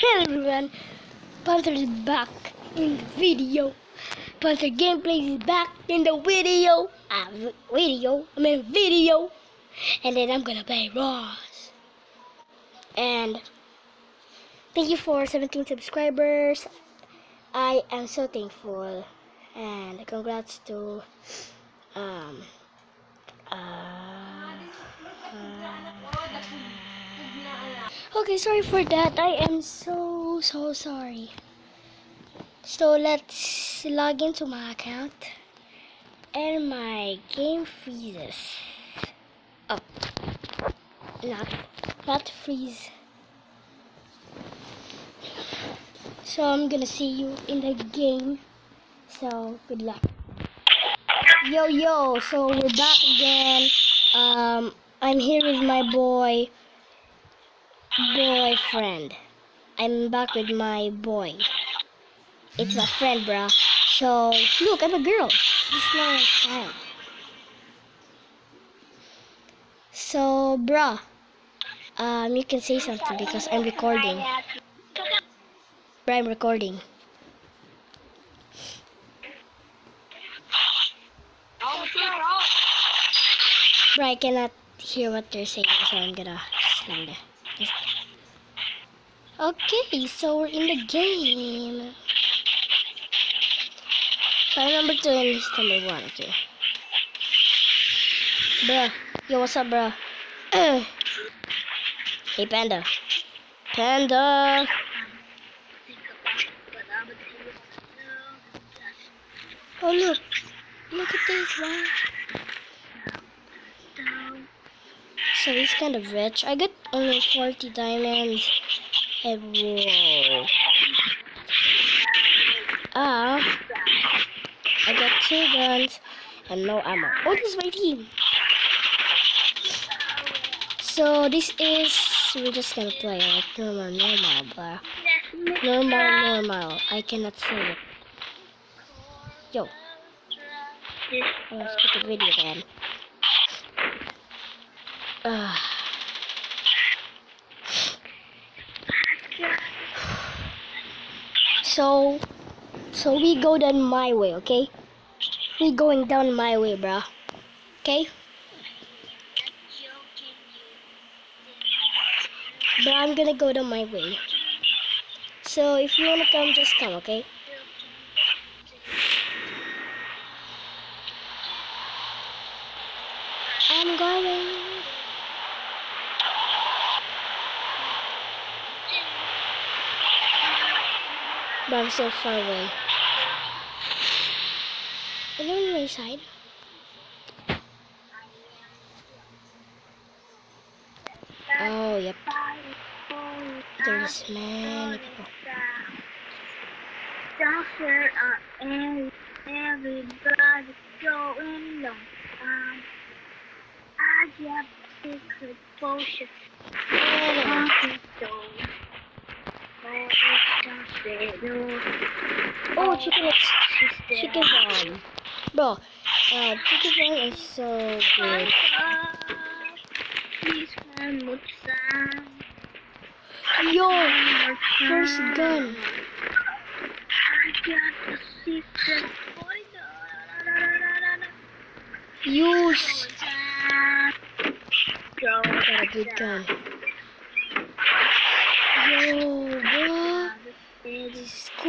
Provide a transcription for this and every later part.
Hello everyone, Panther is back in the video. Panther Gameplayz is back in the video. Uh, video, I mean video. And then I'm gonna play Ross. And thank you for 17 subscribers. I am so thankful. And congrats to um uh, Okay, sorry for that. I am so so sorry. So let's log into my account and my game freezes. Oh, not not freeze. So I'm gonna see you in the game. So good luck. Yo yo, so we're back again. Um, I'm here with my boy boyfriend. I'm back with my boy. It's my friend, bruh. So, look, I'm a girl. This is my style. So, bruh, um, you can say something because I'm recording. Bruh, I'm recording. Bruh, I cannot hear what they're saying, so I'm gonna stand there. Okay, so we're in the game. I'm number two and he's number one, okay. Bruh. Yo, what's up, bruh? Uh. Hey, Panda. Panda. Oh, look. Look at this, wow. So he's kind of rich. I got only 40 diamonds. Whoa. Ah. I got two guns and no ammo. Oh, this is my team. So this is we're just gonna play like normal, normal, blah. Normal, normal. I cannot say it. Yo, let's get the video then. Ah. So, so we go down my way, okay? We going down my way, bruh. Okay? But I'm gonna go down my way. So if you wanna come, just come, okay? I'm going. But I'm so far away. Hello on my side. Oh, yep. There's many people. Doctor, uh, everybody going long. Um, I got secret potion. Oh, chicken chicken bomb. Bro, uh, chicken bomb is so good. Please one more time. Yo, first gun. I got the secret poison. Use. Got a good gun. Yo, bro, this is So,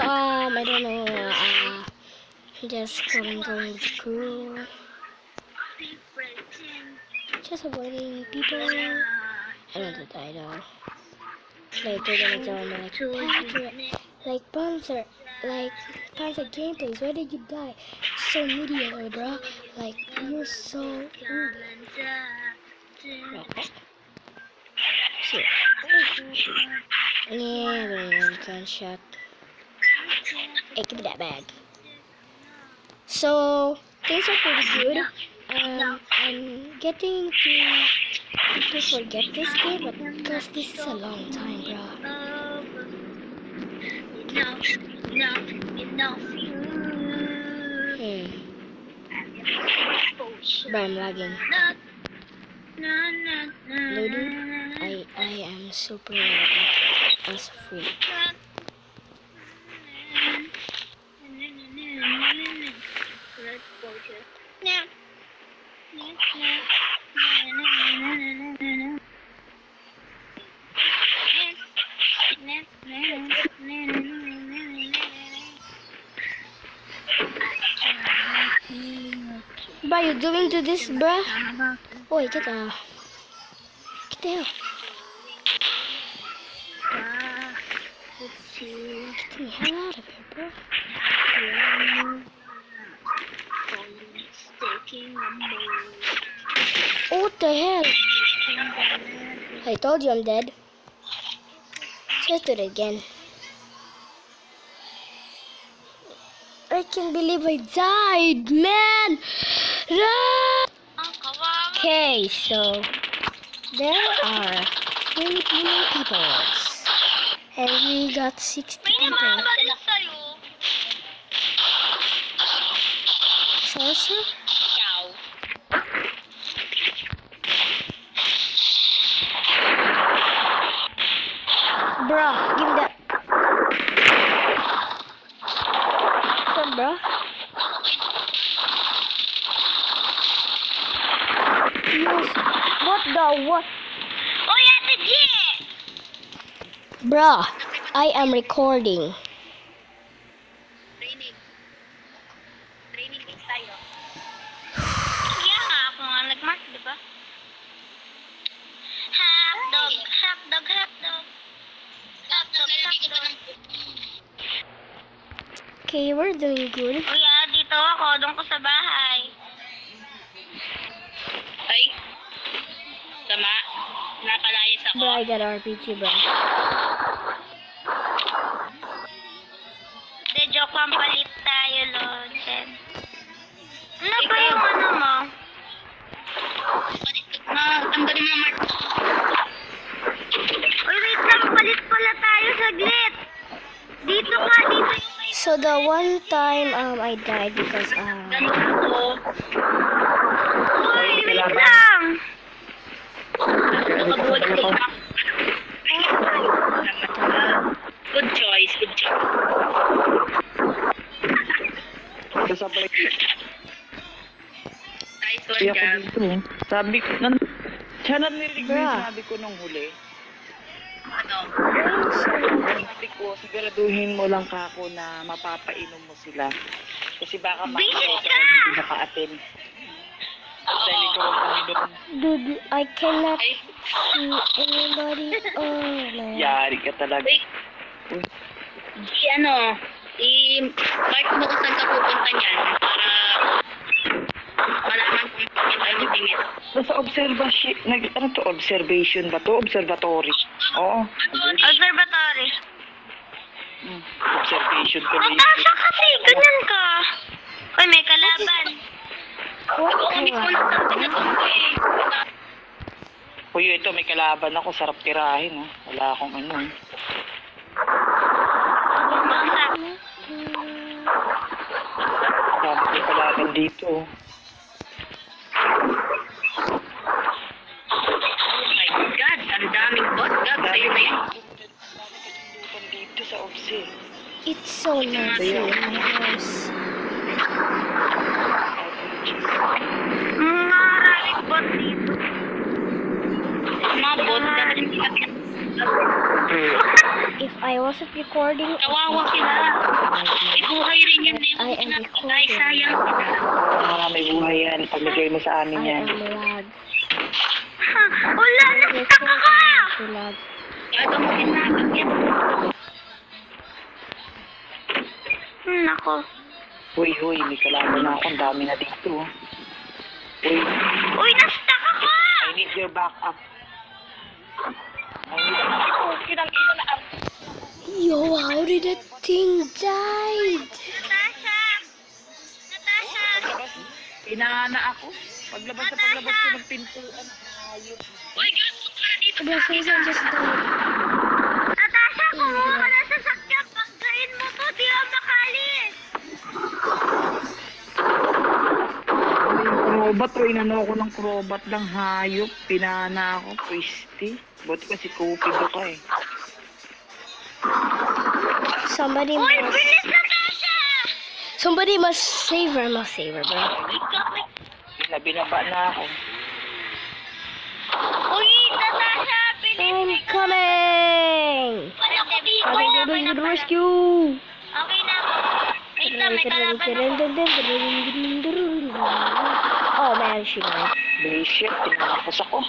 um, I don't know. Uh, just going, going to school. Just avoiding people. I don't know I know. Like they're gonna tell me like Patrick, like Panzer, like Panzer gameplays. Why did you die? So mediocre, bro. Like you're so. Yeah, gunshot. Hey, give me that bag. So things are pretty good. Um, I'm getting to to forget this game, but because this is a long time, bro. Enough, enough, enough. Hmm. Bro, I'm lagging. Na, na. I I am super lagging. As free. Bro, you doing to this, bruh? Oi, get out. Get out. Get the hell out of here, bro. What the hell? I told you I'm dead. Just do it again. I can't believe I died, man! Run! Okay, so there are 20 people. And we got 60 people. Sorcerer? Bruh, give me that. What's up, bruh? Yes. What the what? Oh, yeah, DJ. Bruh, I am recording. Good. Kuya, dito ako. Doon ko sa bahay. Ay. Sama. Nakalayas ako. Bro, I got RPG, bro. De, joke lang palit tayo, Loden. Ano ba yung ano mo? Ma, tanggalin mo, Mark. Uy, wait lang. Palit pala tayo saglit. Dito ka, dito yung may So the one time um I died because um. Uy, wait lang. Good choice, good choice. Nice one, Gab. Sabi ko, nan, siya narinig mo yung sabi ko nung huli. Ano? Sabi ko, siguraduhin mo lang kako na mapapainom mo sila. Kasi baka Bisit makikita ka! ko hindi naka-attend. Ang Panginoon. dude I cannot see anybody. Oh man. Yari ka talaga. Wait. I ano, i-mark mo kung saan ka pupunta niyan para malaman kung saan tayo magtingin. Nasa observation, nag, ano to, observation ba to? Observatory. Oo. Observatory. Mm, observation ko na Ang yun. tasa kasi, ganyan ka. Uy, may kalaban. Ako na to eh. Uy, ito, may kalaban ako. Sarap tirahin, oh. Wala akong ano. eh. Bumagsak. Dami kalaban dito. Oh If I wasn't recording, Kawawa sila. May buhay rin yan eh. I am Ay, recording. sayang. Ah, may buhay yan. Paglagay mo sa amin I yan. am lag. Ha, Wala, nagtaka ka! I am lag. Kaya mo ginagin yan. Hmm, Nako. Uy, uy, may kalaban na ako. Ang dami na dito. Uy, Uy, nastaka ka! I need your backup. Yo, how did that thing died? Natasha! Natasha! Pinaana ako. Paglabas sa paglabas ko ng pintuan. Ayos. Uy, gasok na dito. Gasok na just died. Natasha, kumuha ka na sa sakyan. Pagkain mo to, di ako makalis. Crobat, o inano ako ng crobat lang hayop. Pinana ako, Christy. Buti kasi kupido ka eh. Somebody Uy, must, bilis na Tasha! somebody must save her, must save her, bro. Ikaw, may... Binabinaba na ako. Uy, Natasha! I'm coming! Wala ko. I'm Okay na, going to the okay na. rescue! Okay na. Wait lang, may kalaban ako. Oh man, she died. Bullshit, tinapos ako.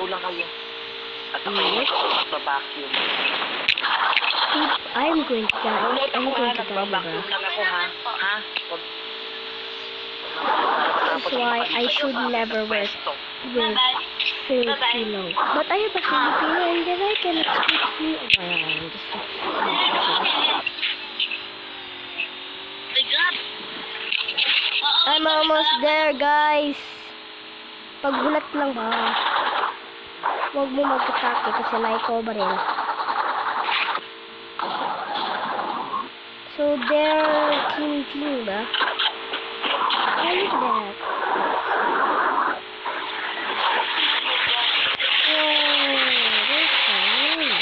Maglalaro lang kayo. At ako yung magbabacuum. I'm going to die. Ngunit I'm ako ha, going to die, bro. nagbabacuum lang ako ha. Ha? Wag. That's why I should never wear with Filipino. But I have a Filipino and then I can speak Filipino. Well, I'm almost there, guys. Pagbulat lang ba? Huwag mo mag-atake kasi na-ikaw ba rin. So, they're team-team ba? Oh, look at that. Whoa, that's fine.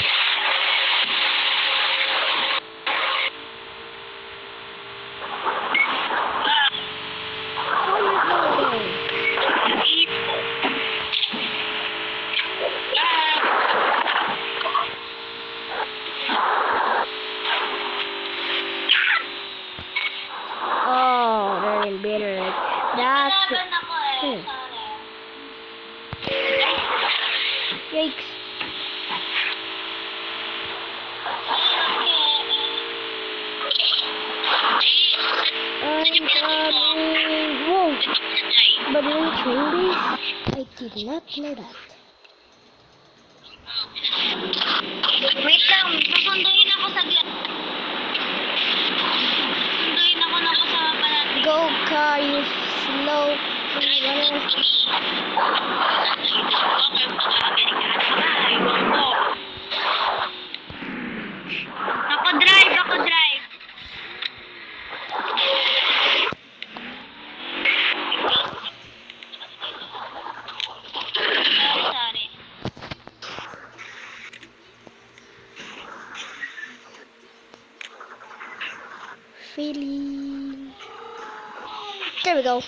How you doing? Oh, they're in bitter. Like, that's Kalaban ako eh. Hmm. Sorry. yikes. I'm coming. Whoa, but in a train base? I did not know that. Wait lang, susunduin ako saglit. Susunduin ako pa natin. Go, car, you slow. Ako drive, ako drive. Sorry, sorry. Feeling. There we go.